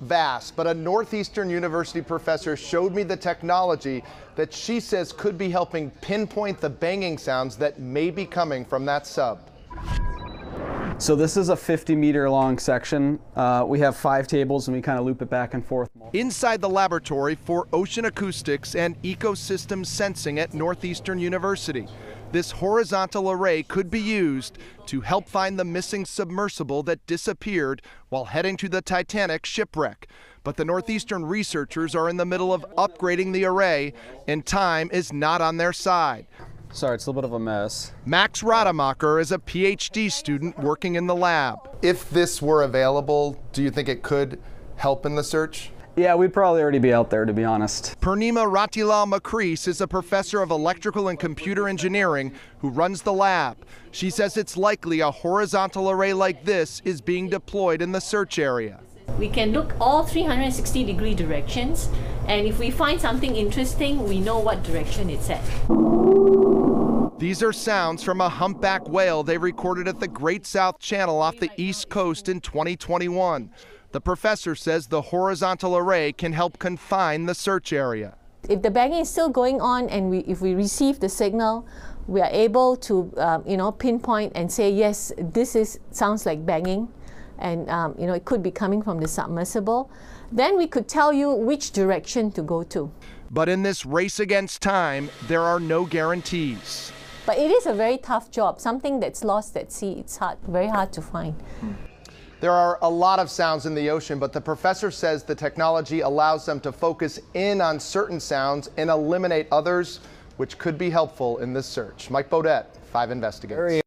vast, but a Northeastern University professor showed me the technology that she says could be helping pinpoint the banging sounds that may be coming from that sub. So this is a 50 meter long section. Uh, we have five tables and we kind of loop it back and forth. Inside the laboratory for ocean acoustics and ecosystem sensing at Northeastern University. This horizontal array could be used to help find the missing submersible that disappeared while heading to the Titanic shipwreck. But the Northeastern researchers are in the middle of upgrading the array, and time is not on their side. Sorry, it's a little bit of a mess. Max Rademacher is a PhD student working in the lab. If this were available, do you think it could help in the search? Yeah, we'd probably already be out there, to be honest. Purnima Ratilal Makris is a professor of electrical and computer engineering who runs the lab. She says it's likely a horizontal array like this is being deployed in the search area. We can look all 360 degree directions, and if we find something interesting, we know what direction it's at. These are sounds from a humpback whale they recorded at the Great South Channel off the East Coast in 2021. The professor says the horizontal array can help confine the search area. If the banging is still going on and we, if we receive the signal, we are able to um, you know, pinpoint and say, yes, this is, sounds like banging and um, you know, it could be coming from the submersible. Then we could tell you which direction to go to. But in this race against time, there are no guarantees. But it is a very tough job. Something that's lost at sea, it's hard, very hard to find. There are a lot of sounds in the ocean, but the professor says the technology allows them to focus in on certain sounds and eliminate others, which could be helpful in this search. Mike Beaudet, 5 Investigates.